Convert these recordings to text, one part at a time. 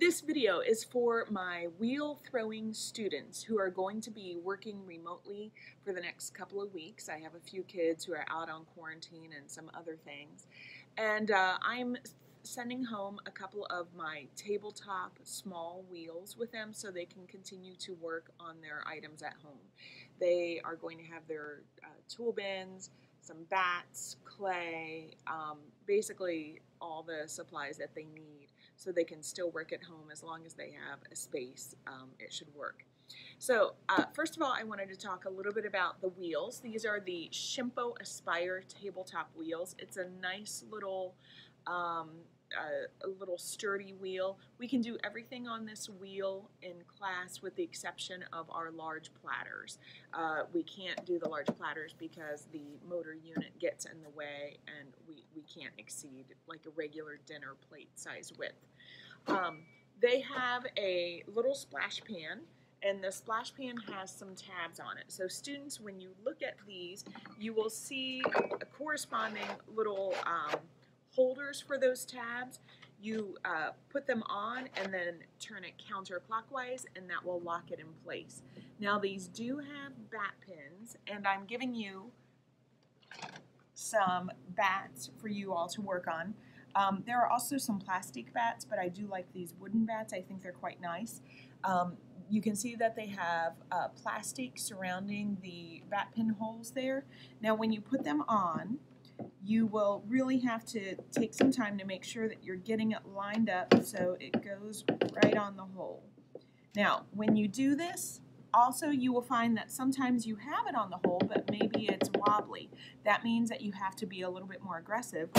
This video is for my wheel throwing students who are going to be working remotely for the next couple of weeks. I have a few kids who are out on quarantine and some other things. And uh, I'm sending home a couple of my tabletop small wheels with them so they can continue to work on their items at home. They are going to have their uh, tool bins, some bats, clay, um, basically all the supplies that they need so they can still work at home as long as they have a space. Um, it should work. So uh, first of all, I wanted to talk a little bit about the wheels. These are the Shimpo Aspire tabletop wheels. It's a nice little um, a, a, little sturdy wheel. We can do everything on this wheel in class with the exception of our large platters. Uh, we can't do the large platters because the motor unit gets in the way and we, we can't exceed like a regular dinner plate size width. Um, they have a little splash pan and the splash pan has some tabs on it. So students, when you look at these, you will see a corresponding little um, holders for those tabs. You uh, put them on and then turn it counterclockwise and that will lock it in place. Now these do have bat pins and I'm giving you some bats for you all to work on. Um, there are also some plastic bats, but I do like these wooden bats. I think they're quite nice. Um, you can see that they have uh, plastic surrounding the bat pin holes there. Now when you put them on, you will really have to take some time to make sure that you're getting it lined up so it goes right on the hole. Now, when you do this, also you will find that sometimes you have it on the hole, but maybe it's wobbly. That means that you have to be a little bit more aggressive.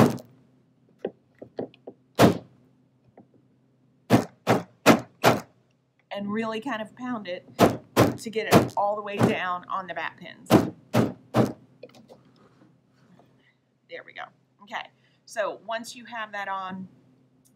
And really kind of pound it to get it all the way down on the bat pins. There we go. Okay, so once you have that on,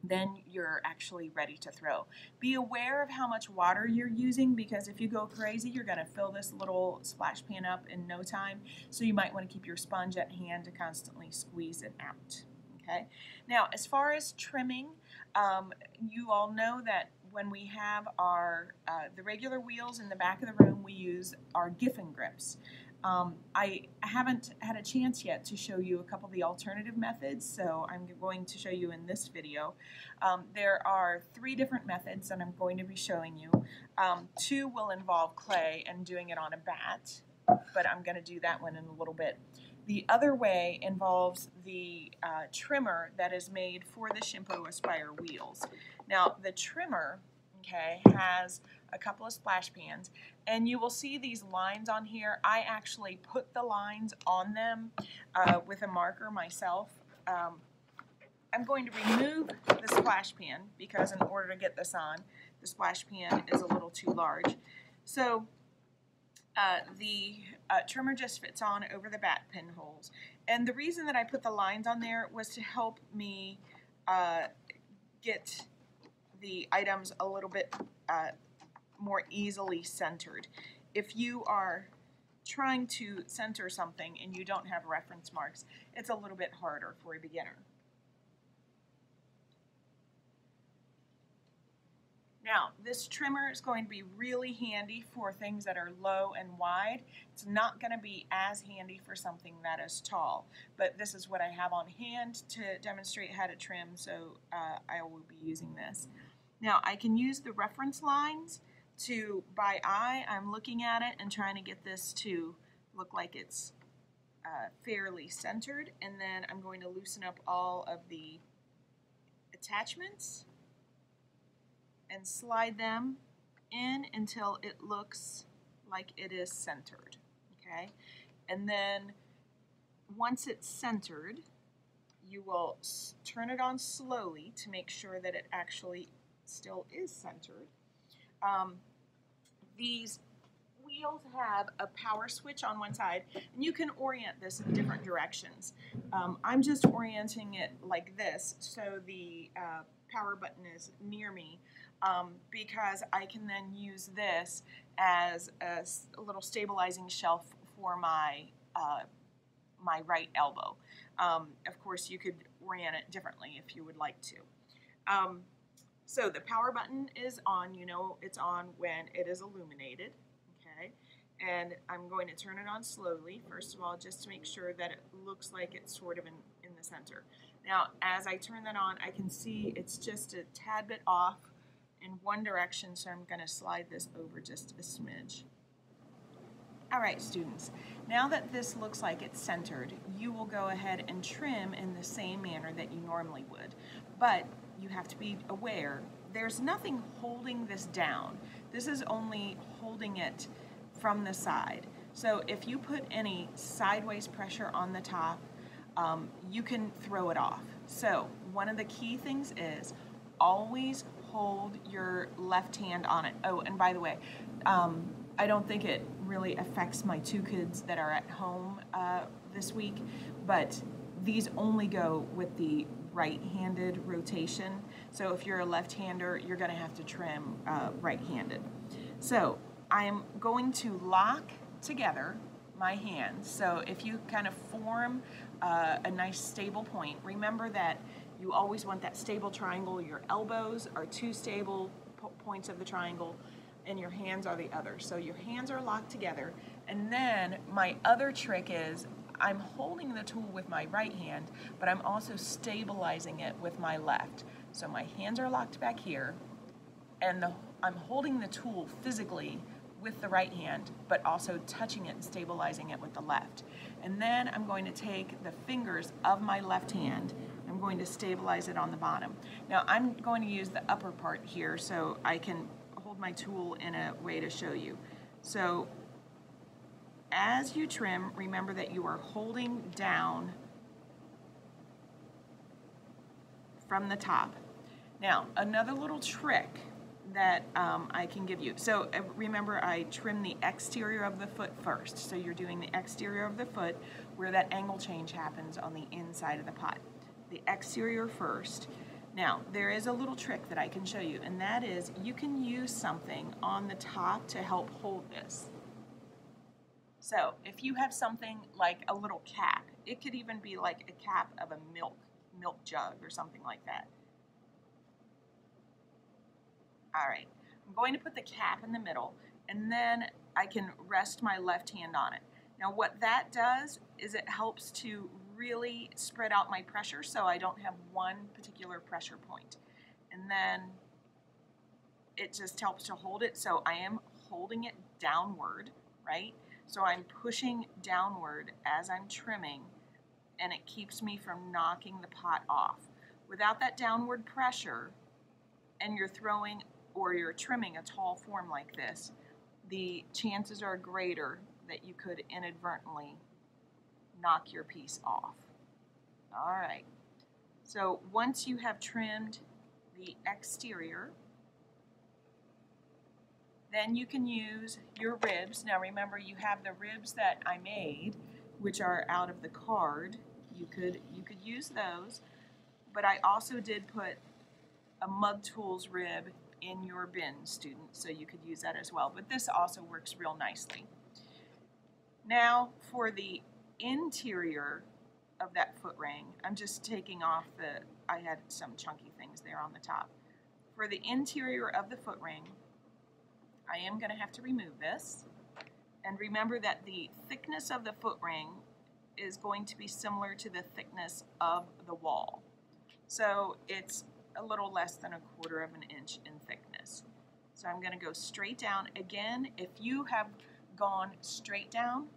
then you're actually ready to throw. Be aware of how much water you're using because if you go crazy, you're going to fill this little splash pan up in no time. So you might want to keep your sponge at hand to constantly squeeze it out. Okay. Now, as far as trimming, um, you all know that when we have our uh, the regular wheels in the back of the room, we use our Giffin grips. Um, I haven't had a chance yet to show you a couple of the alternative methods, so I'm going to show you in this video. Um, there are three different methods that I'm going to be showing you. Um, two will involve clay and doing it on a bat, but I'm going to do that one in a little bit. The other way involves the uh, trimmer that is made for the Shimpo Aspire wheels. Now, the trimmer okay, has a couple of splash pans, and you will see these lines on here. I actually put the lines on them uh, with a marker myself. Um, I'm going to remove the splash pan because in order to get this on, the splash pan is a little too large. So uh, the uh, trimmer just fits on over the bat pin holes. And the reason that I put the lines on there was to help me uh, get the items a little bit uh, more easily centered. If you are trying to center something and you don't have reference marks, it's a little bit harder for a beginner. Now, this trimmer is going to be really handy for things that are low and wide. It's not going to be as handy for something that is tall, but this is what I have on hand to demonstrate how to trim, so uh, I will be using this. Now, I can use the reference lines to, by eye, I'm looking at it and trying to get this to look like it's uh, fairly centered. And then I'm going to loosen up all of the attachments and slide them in until it looks like it is centered. Okay, and then once it's centered, you will turn it on slowly to make sure that it actually still is centered. Um, these wheels have a power switch on one side, and you can orient this in different directions. Um, I'm just orienting it like this, so the uh, power button is near me, um, because I can then use this as a, little stabilizing shelf for my uh, my right elbow. Um, of course, you could orient it differently if you would like to. So the power button is on, you know it's on when it is illuminated, okay? And I'm going to turn it on slowly, first of all, just to make sure that it looks like it's sort of in, in the center. Now, as I turn that on, I can see it's just a tad bit off in one direction, so I'm gonna slide this over just a smidge. All right, students, now that this looks like it's centered, you will go ahead and trim in the same manner that you normally would. But you have to be aware, there's nothing holding this down. This is only holding it from the side. So if you put any sideways pressure on the top, um, you can throw it off. So one of the key things is always hold your left hand on it. Oh, and by the way, um, I don't think it really affects my two kids that are at home uh, this week, but these only go with the right-handed rotation. So if you're a left-hander, you're going to have to trim uh, right-handed. So I'm going to lock together my hands. So if you kind of form uh, a nice stable point, remember that you always want that stable triangle. Your elbows are two stable points of the triangle and your hands are the other. So your hands are locked together. And then my other trick is I'm holding the tool with my right hand, but I'm also stabilizing it with my left. So my hands are locked back here, and the, I'm holding the tool physically with the right hand, but also touching it and stabilizing it with the left. And then I'm going to take the fingers of my left hand, I'm going to stabilize it on the bottom. Now I'm going to use the upper part here so I can hold my tool in a way to show you. So as you trim, remember that you are holding down from the top. Now, another little trick that um, I can give you. So uh, remember I trim the exterior of the foot first. So you're doing the exterior of the foot where that angle change happens on the inside of the pot. The exterior first. Now, there is a little trick that I can show you, and that is you can use something on the top to help hold this. So if you have something like a little cap, it could even be like a cap of a milk, milk jug or something like that. All right, I'm going to put the cap in the middle and then I can rest my left hand on it. Now what that does is it helps to really spread out my pressure so I don't have one particular pressure point. And then it just helps to hold it so I am holding it downward, right? So I'm pushing downward as I'm trimming and it keeps me from knocking the pot off. Without that downward pressure and you're throwing or you're trimming a tall form like this, the chances are greater that you could inadvertently knock your piece off. All right, so once you have trimmed the exterior, then you can use your ribs. Now remember you have the ribs that I made, which are out of the card. You could, you could use those, but I also did put a Mud Tools rib in your bin, student, so you could use that as well. But this also works real nicely. Now for the interior of that foot ring, I'm just taking off the, I had some chunky things there on the top. For the interior of the foot ring, I am going to have to remove this. And remember that the thickness of the foot ring is going to be similar to the thickness of the wall. So it's a little less than a quarter of an inch in thickness. So I'm going to go straight down. Again, if you have gone straight down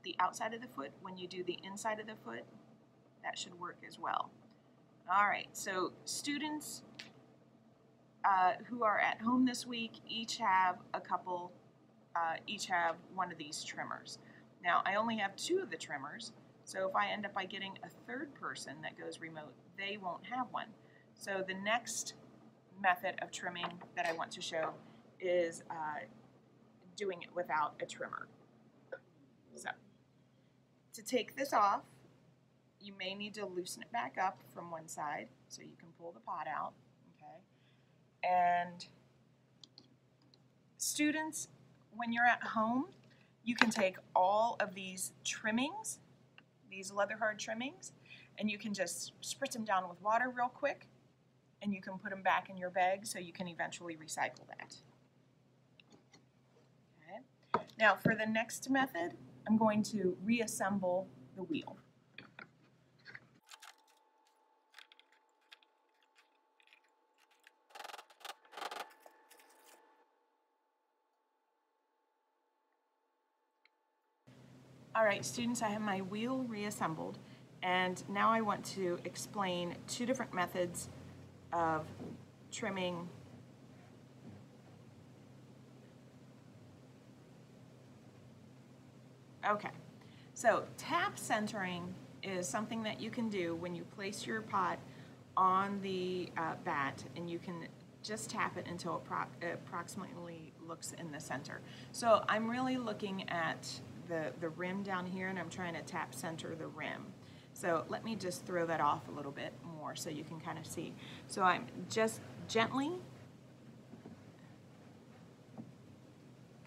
with the outside of the foot, when you do the inside of the foot, that should work as well. All right, so students, uh, who are at home this week each have a couple, uh, each have one of these trimmers. Now, I only have two of the trimmers, so if I end up by getting a third person that goes remote, they won't have one. So the next method of trimming that I want to show is uh, doing it without a trimmer. So, to take this off, you may need to loosen it back up from one side so you can pull the pot out. okay? And students, when you're at home, you can take all of these trimmings, these leather hard trimmings, and you can just spritz them down with water real quick, and you can put them back in your bag so you can eventually recycle that. Okay. Now for the next method, I'm going to reassemble the wheel. All right, students, I have my wheel reassembled, and now I want to explain two different methods of trimming Okay, so tap centering is something that you can do when you place your pot on the uh, bat and you can just tap it until it pro- approximately looks in the center. So I'm really looking at the, the rim down here and I'm trying to tap center the rim. So let me just throw that off a little bit more so you can kind of see. So I'm just gently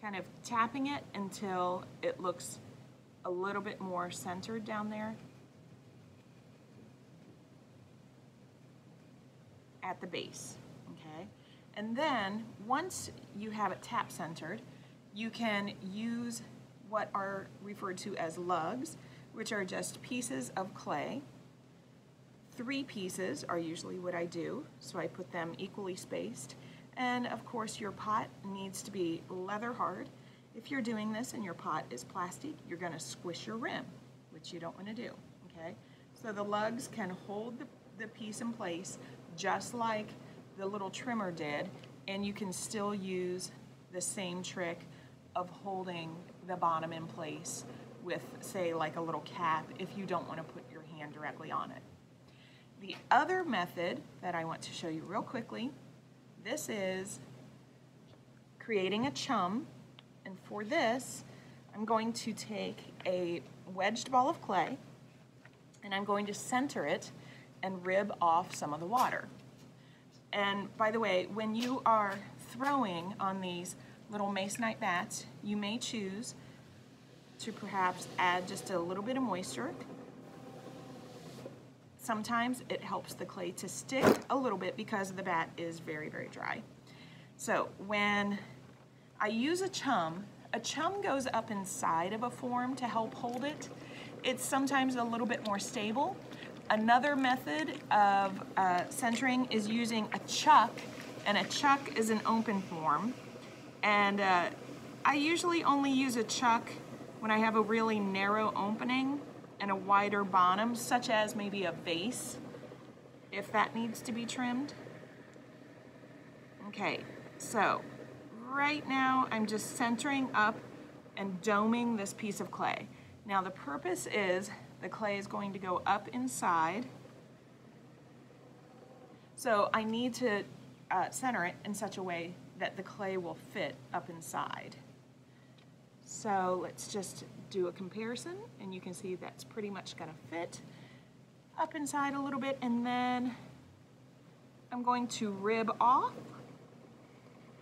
kind of tapping it until it looks a little bit more centered down there at the base, okay? And then once you have it tap centered, you can use what are referred to as lugs, which are just pieces of clay. Three pieces are usually what I do, so I put them equally spaced. And of course your pot needs to be leather hard. If you're doing this and your pot is plastic, you're gonna squish your rim, which you don't wanna do, okay? So the lugs can hold the, the piece in place just like the little trimmer did, and you can still use the same trick of holding the bottom in place with, say, like a little cap if you don't want to put your hand directly on it. The other method that I want to show you real quickly this is creating a chum. And for this, I'm going to take a wedged ball of clay and I'm going to center it and rib off some of the water. And by the way, when you are throwing on these little masonite bats, you may choose to perhaps add just a little bit of moisture. Sometimes it helps the clay to stick a little bit because the bat is very, very dry. So when I use a chum, a chum goes up inside of a form to help hold it. It's sometimes a little bit more stable. Another method of uh, centering is using a chuck, and a chuck is an open form. And uh, I usually only use a chuck when I have a really narrow opening and a wider bottom, such as maybe a vase, if that needs to be trimmed. Okay, so right now I'm just centering up and doming this piece of clay. Now the purpose is the clay is going to go up inside. So I need to uh, center it in such a way that the clay will fit up inside. So let's just do a comparison and you can see that's pretty much gonna fit up inside a little bit and then I'm going to rib off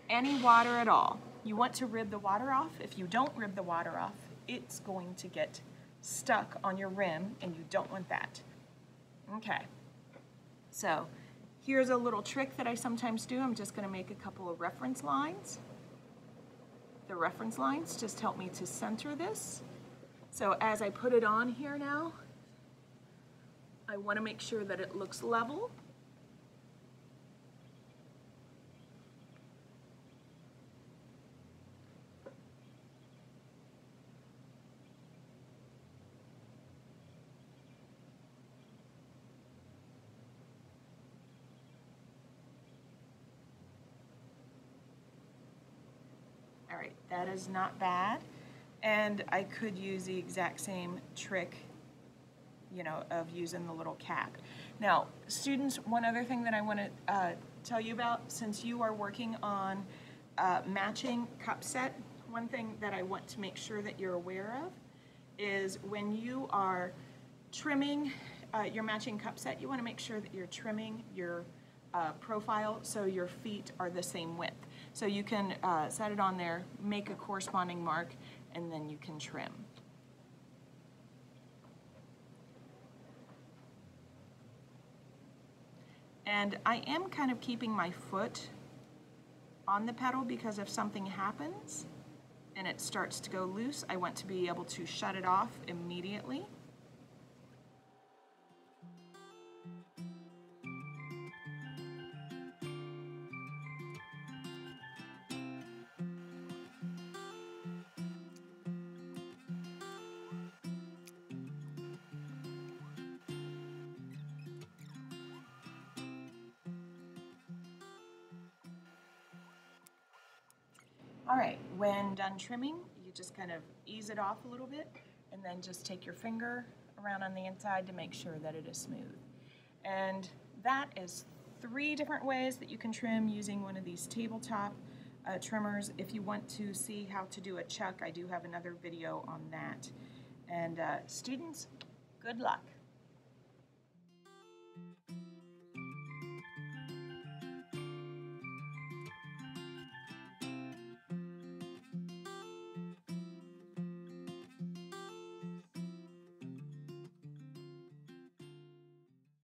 any water at all. You want to rib the water off. If you don't rib the water off, it's going to get stuck on your rim and you don't want that. Okay, so here's a little trick that I sometimes do. I'm just gonna make a couple of reference lines. The reference lines just help me to center this. So as I put it on here now, I wanna make sure that it looks level All right, that is not bad. And I could use the exact same trick, you know, of using the little cap. Now, students, one other thing that I want to uh, tell you about, since you are working on uh, matching cup set, one thing that I want to make sure that you're aware of is when you are trimming uh, your matching cup set, you want to make sure that you're trimming your uh, profile so your feet are the same width. So you can uh, set it on there, make a corresponding mark, and then you can trim. And I am kind of keeping my foot on the pedal because if something happens and it starts to go loose, I want to be able to shut it off immediately. All right, when done trimming, you just kind of ease it off a little bit and then just take your finger around on the inside to make sure that it is smooth. And that is three different ways that you can trim using one of these tabletop uh, trimmers. If you want to see how to do a chuck, I do have another video on that. And uh, students, good luck.